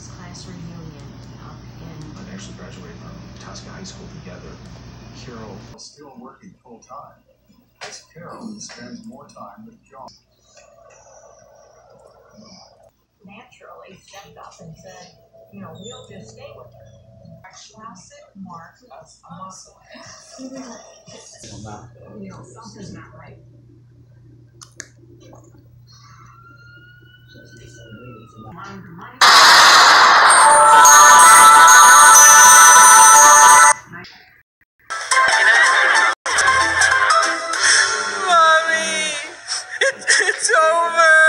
John's class reunion up in. I actually graduated from Tosca High School together. Carol, is still working full time. As Carol spends more time with John. naturally stepped up and said, you know, we'll just stay with her. A classic mark of a muscle. You know, something's not right. Mind, mind. It's over!